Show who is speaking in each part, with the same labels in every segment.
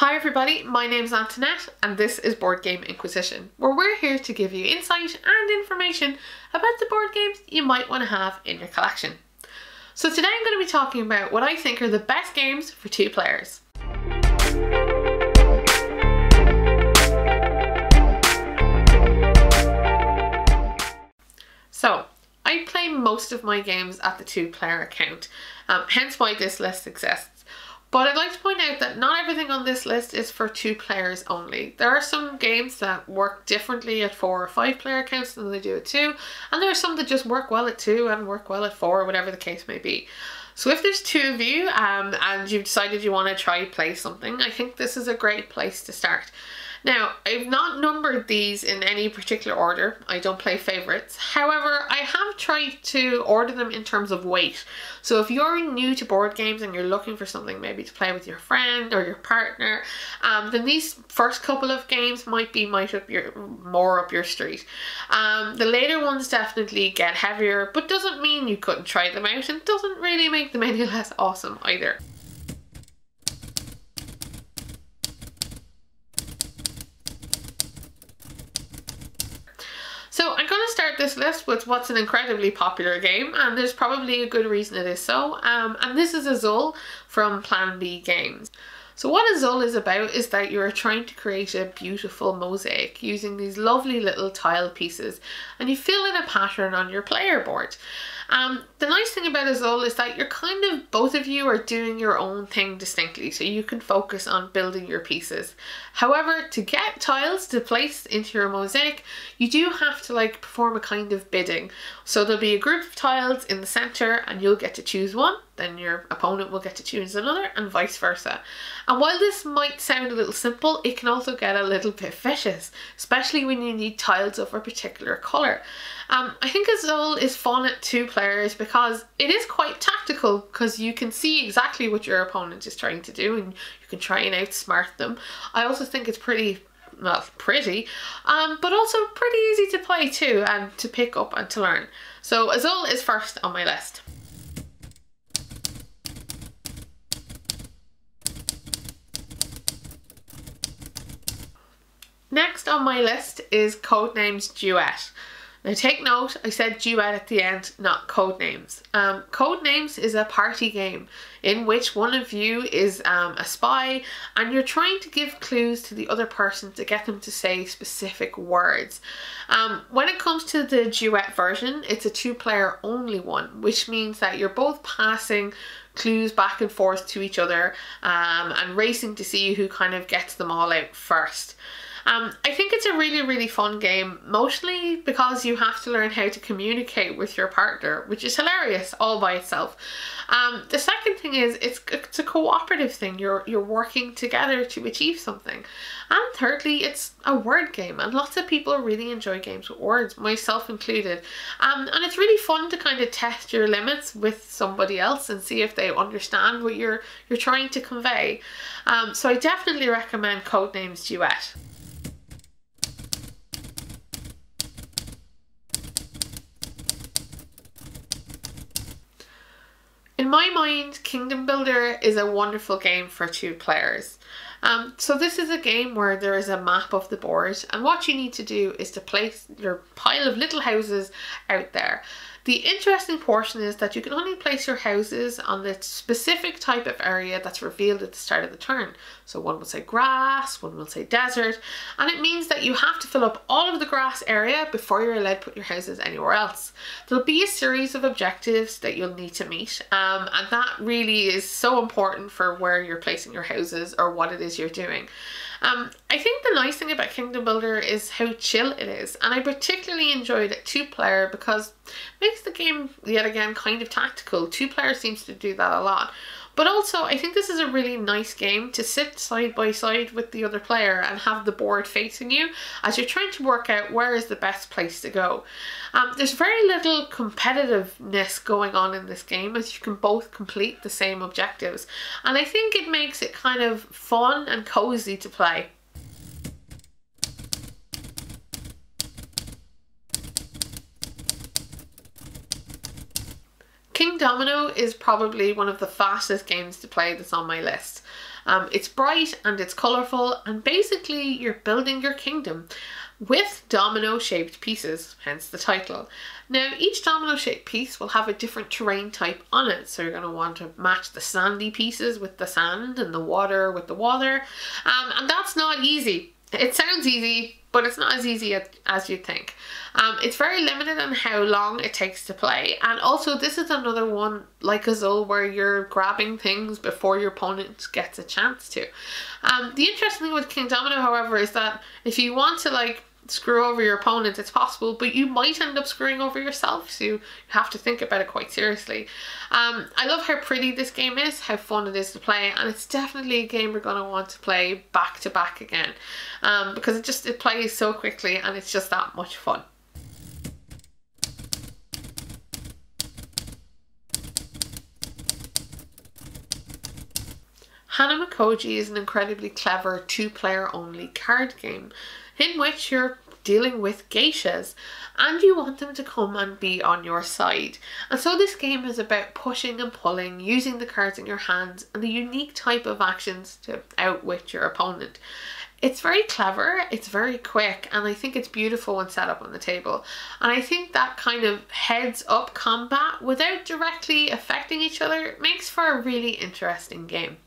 Speaker 1: Hi everybody, my name is Antoinette and this is Board Game Inquisition, where we're here to give you insight and information about the board games you might want to have in your collection. So today I'm going to be talking about what I think are the best games for two players. So, I play most of my games at the two player account, um, hence why this list exists. But I'd like to point out that not everything on this list is for two players only. There are some games that work differently at four or five player accounts than they do at two, and there are some that just work well at two and work well at four, whatever the case may be. So if there's two of you um, and you've decided you want to try play something, I think this is a great place to start. Now, I've not numbered these in any particular order. I don't play favourites. However, I have tried to order them in terms of weight. So if you're new to board games and you're looking for something maybe to play with your friend or your partner, um, then these first couple of games might be might up your more up your street. Um, the later ones definitely get heavier, but doesn't mean you couldn't try them out and doesn't really make them any less awesome either. So I'm going start this list with what's an incredibly popular game and there's probably a good reason it is so um, and this is Azul from Plan B Games. So what Azul is about is that you're trying to create a beautiful mosaic using these lovely little tile pieces and you fill in a pattern on your player board. Um, the nice thing about Azul is that you're kind of, both of you are doing your own thing distinctly, so you can focus on building your pieces. However, to get tiles to place into your mosaic, you do have to like perform a kind of bidding. So there'll be a group of tiles in the center and you'll get to choose one, then your opponent will get to choose another and vice versa. And while this might sound a little simple, it can also get a little bit vicious, especially when you need tiles of a particular colour. Um, I think Azul is fun at two players because it is quite tactical because you can see exactly what your opponent is trying to do and you can try and outsmart them. I also think it's pretty well, pretty, um, but also pretty easy to play too and to pick up and to learn. So Azul is first on my list. Next on my list is Codenames Duet. Now take note, I said duet at the end, not code names. Um, Codenames is a party game in which one of you is um, a spy and you're trying to give clues to the other person to get them to say specific words. Um, when it comes to the duet version, it's a two player only one, which means that you're both passing clues back and forth to each other um, and racing to see who kind of gets them all out first. Um, I think it's a really, really fun game, mostly because you have to learn how to communicate with your partner, which is hilarious all by itself. Um, the second thing is it's it's a cooperative thing. You're you're working together to achieve something. And thirdly, it's a word game, and lots of people really enjoy games with words, myself included. Um, and it's really fun to kind of test your limits with somebody else and see if they understand what you're you're trying to convey. Um, so I definitely recommend Codenames Duet. In my mind, Kingdom Builder is a wonderful game for two players. Um, so this is a game where there is a map of the board and what you need to do is to place your pile of little houses out there. The interesting portion is that you can only place your houses on the specific type of area that's revealed at the start of the turn. So one will say grass, one will say desert, and it means that you have to fill up all of the grass area before you're allowed to put your houses anywhere else. There'll be a series of objectives that you'll need to meet, um, and that really is so important for where you're placing your houses or what it is you're doing. Um, I think the nice thing about Kingdom Builder is how chill it is, and I particularly enjoyed it two player because makes the game yet again kind of tactical. Two player seems to do that a lot. But also, I think this is a really nice game to sit side by side with the other player and have the board facing you as you're trying to work out where is the best place to go. Um, there's very little competitiveness going on in this game as you can both complete the same objectives. And I think it makes it kind of fun and cozy to play. Kingdomino is probably one of the fastest games to play that's on my list. Um, it's bright and it's colourful, and basically, you're building your kingdom with domino shaped pieces, hence the title. Now, each domino shaped piece will have a different terrain type on it, so you're going to want to match the sandy pieces with the sand and the water with the water, um, and that's not easy. It sounds easy, but it's not as easy as you'd think. Um, it's very limited on how long it takes to play, and also this is another one like Azul where you're grabbing things before your opponent gets a chance to. Um, the interesting thing with Kingdomino, however, is that if you want to like screw over your opponent, it's possible, but you might end up screwing over yourself, so you have to think about it quite seriously. Um, I love how pretty this game is, how fun it is to play, and it's definitely a game we're going to want to play back to back again, um, because it just it plays so quickly and it's just that much fun. Hanamakoji is an incredibly clever two-player only card game in which you're dealing with geishas and you want them to come and be on your side. And so this game is about pushing and pulling, using the cards in your hands and the unique type of actions to outwit your opponent. It's very clever, it's very quick, and I think it's beautiful when set up on the table. And I think that kind of heads up combat without directly affecting each other makes for a really interesting game.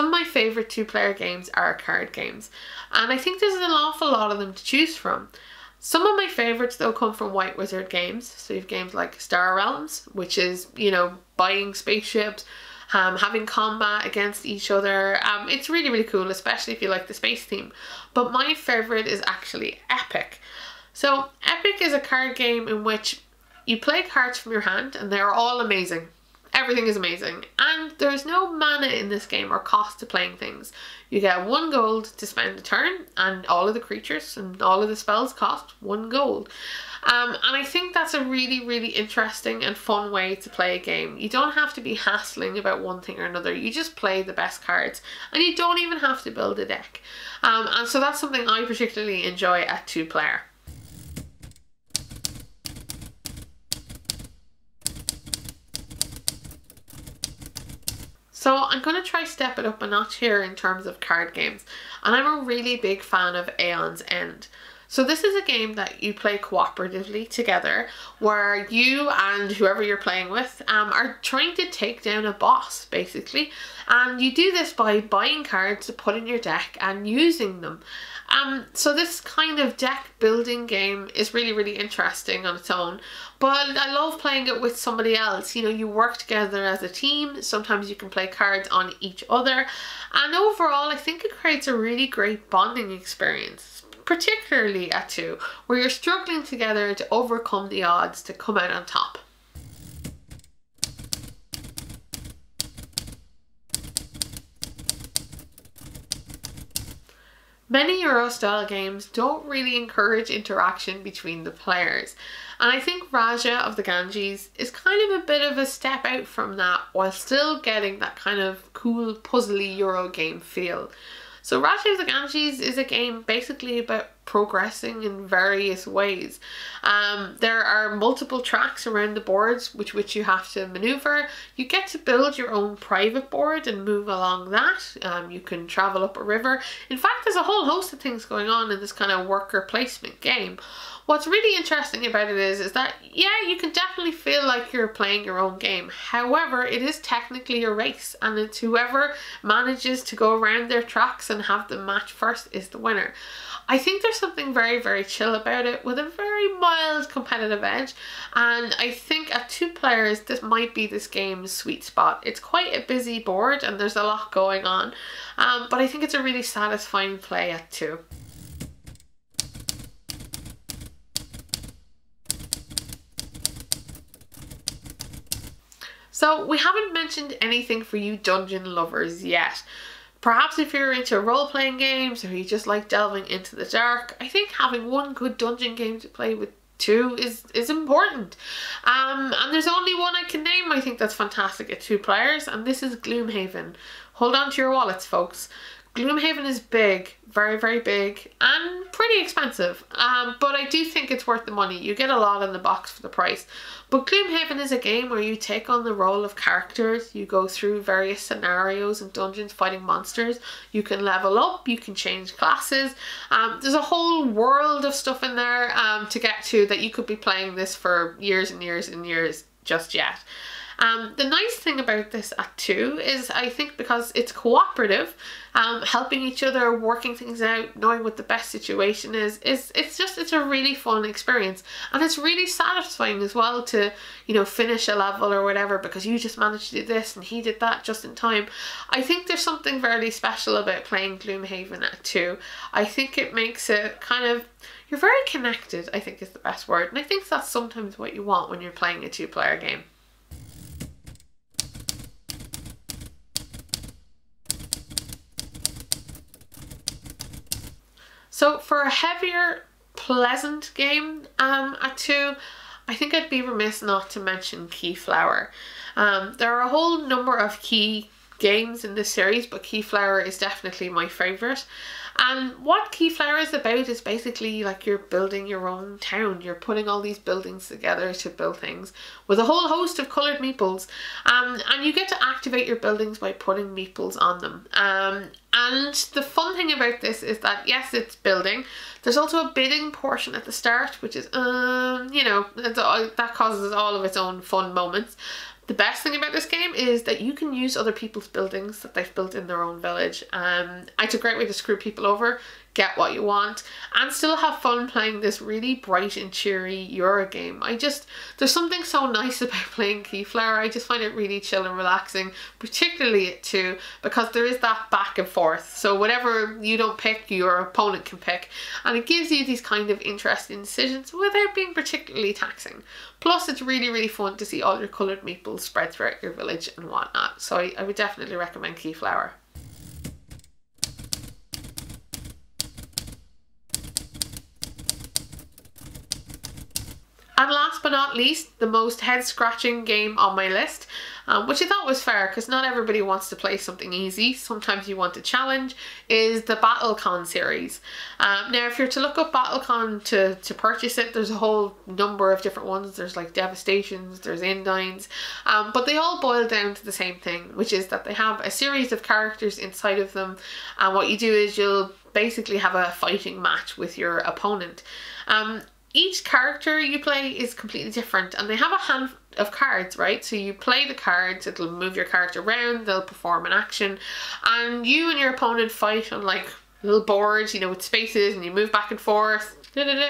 Speaker 1: Some of my favourite two player games are card games, and I think there's an awful lot of them to choose from. Some of my favourites though come from White Wizard games. So you have games like Star Realms, which is, you know, buying spaceships, um, having combat against each other. Um, it's really, really cool, especially if you like the space theme. But my favourite is actually Epic. So Epic is a card game in which you play cards from your hand and they're all amazing. Everything is amazing. And there's no mana in this game or cost to playing things. You get one gold to spend a turn, and all of the creatures and all of the spells cost one gold. Um, and I think that's a really, really interesting and fun way to play a game. You don't have to be hassling about one thing or another. You just play the best cards, and you don't even have to build a deck. Um, and so that's something I particularly enjoy at two player. So I'm going to try step it up a notch here in terms of card games. And I'm a really big fan of Aeon's End. So this is a game that you play cooperatively together where you and whoever you're playing with um, are trying to take down a boss basically and you do this by buying cards to put in your deck and using them. Um, so this kind of deck building game is really, really interesting on its own. But I love playing it with somebody else. You know, you work together as a team. Sometimes you can play cards on each other. And overall, I think it creates a really great bonding experience particularly at two, where you're struggling together to overcome the odds to come out on top. Many Euro style games don't really encourage interaction between the players, and I think Raja of the Ganges is kind of a bit of a step out from that while still getting that kind of cool puzzly Euro game feel. So Raja of the is a game basically about progressing in various ways. Um, there are multiple tracks around the boards which which you have to maneuver. You get to build your own private board and move along that. Um, you can travel up a river. In fact, there's a whole host of things going on in this kind of worker placement game. What's really interesting about it is, is that, yeah, you can definitely feel like you're playing your own game. However, it is technically a race and it's whoever manages to go around their tracks and have the match first is the winner. I think there's something very, very chill about it with a very mild competitive edge. And I think at two players, this might be this game's sweet spot. It's quite a busy board and there's a lot going on. Um, but I think it's a really satisfying play at two. So we haven't mentioned anything for you dungeon lovers yet. Perhaps if you're into role-playing games or you just like delving into the dark, I think having one good dungeon game to play with two is is important. Um, and there's only one I can name I think that's fantastic at two players and this is Gloomhaven. Hold on to your wallets folks. Gloomhaven is big, very, very big, and pretty expensive. Um, but I do think it's worth the money. You get a lot in the box for the price. But Gloomhaven is a game where you take on the role of characters. You go through various scenarios and dungeons fighting monsters. You can level up, you can change classes. Um, there's a whole world of stuff in there um, to get to that you could be playing this for years and years and years just yet. Um, the nice thing about this at two is I think because it's cooperative, um, helping each other, working things out, knowing what the best situation is, is it's just it's a really fun experience and it's really satisfying as well to you know finish a level or whatever because you just managed to do this and he did that just in time. I think there's something very special about playing Gloomhaven at two. I think it makes it kind of you're very connected. I think is the best word, and I think that's sometimes what you want when you're playing a two-player game. So for a heavier, pleasant game um, at two, I think I'd be remiss not to mention Keyflower. Um, there are a whole number of key games in this series, but Keyflower is definitely my favourite. And what Keyflower is about is basically like you're building your own town. You're putting all these buildings together to build things with a whole host of coloured meeples. Um, and you get to activate your buildings by putting meeples on them. Um, and the fun thing about this is that yes, it's building. There's also a bidding portion at the start, which is, um, you know, that causes all of its own fun moments. The best thing about this game is that you can use other people's buildings that they've built in their own village. Um, it's a great way to screw people over get what you want, and still have fun playing this really bright and cheery Euro game. I just, there's something so nice about playing Keyflower. I just find it really chill and relaxing, particularly at two, because there is that back and forth. So whatever you don't pick, your opponent can pick, and it gives you these kind of interesting decisions without being particularly taxing. Plus, it's really, really fun to see all your coloured meeples spread throughout your village and whatnot. So I, I would definitely recommend Keyflower. And last but not least, the most head scratching game on my list, um, which I thought was fair because not everybody wants to play something easy. Sometimes you want a challenge, is the BattleCon series. Um, now, if you're to look up BattleCon to, to purchase it, there's a whole number of different ones. There's like Devastations, there's Indines, um, but they all boil down to the same thing, which is that they have a series of characters inside of them. And what you do is you'll basically have a fighting match with your opponent. Um, each character you play is completely different and they have a hand of cards, right? So you play the cards, it'll move your character around, they'll perform an action, and you and your opponent fight on like little boards, you know, with spaces and you move back and forth. Da, da, da,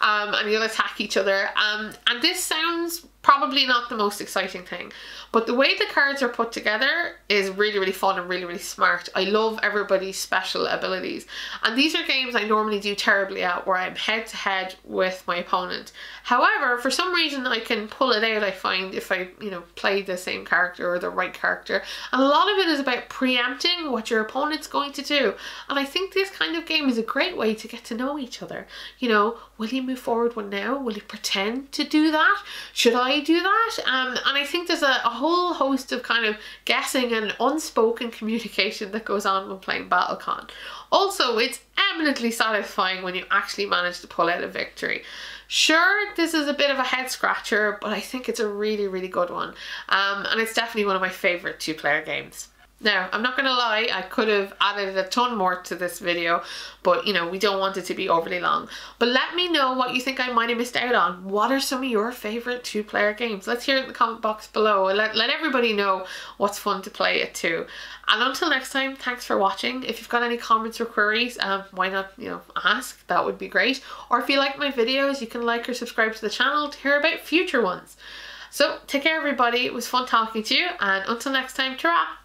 Speaker 1: um, and you'll attack each other. Um, and this sounds probably not the most exciting thing. But the way the cards are put together is really, really fun and really, really smart. I love everybody's special abilities. And these are games I normally do terribly at where I'm head to head with my opponent. However, for some reason I can pull it out, I find, if I, you know, play the same character or the right character. And a lot of it is about preempting what your opponent's going to do. And I think this kind of game is a great way to get to know each other. You know, will he move forward one now? Will he pretend to do that? Should I do that? Um, and I think there's a, a whole host of kind of guessing and unspoken communication that goes on when playing BattleCon. Also, it's eminently satisfying when you actually manage to pull out a victory. Sure, this is a bit of a head scratcher, but I think it's a really, really good one. Um, and it's definitely one of my favourite two player games. Now, I'm not going to lie, I could have added a ton more to this video, but you know, we don't want it to be overly long. But let me know what you think I might have missed out on. What are some of your favourite two-player games? Let's hear it in the comment box below. Let, let everybody know what's fun to play it too. And until next time, thanks for watching. If you've got any comments or queries, um, why not, you know, ask? That would be great. Or if you like my videos, you can like or subscribe to the channel to hear about future ones. So, take care everybody. It was fun talking to you, and until next time, ta!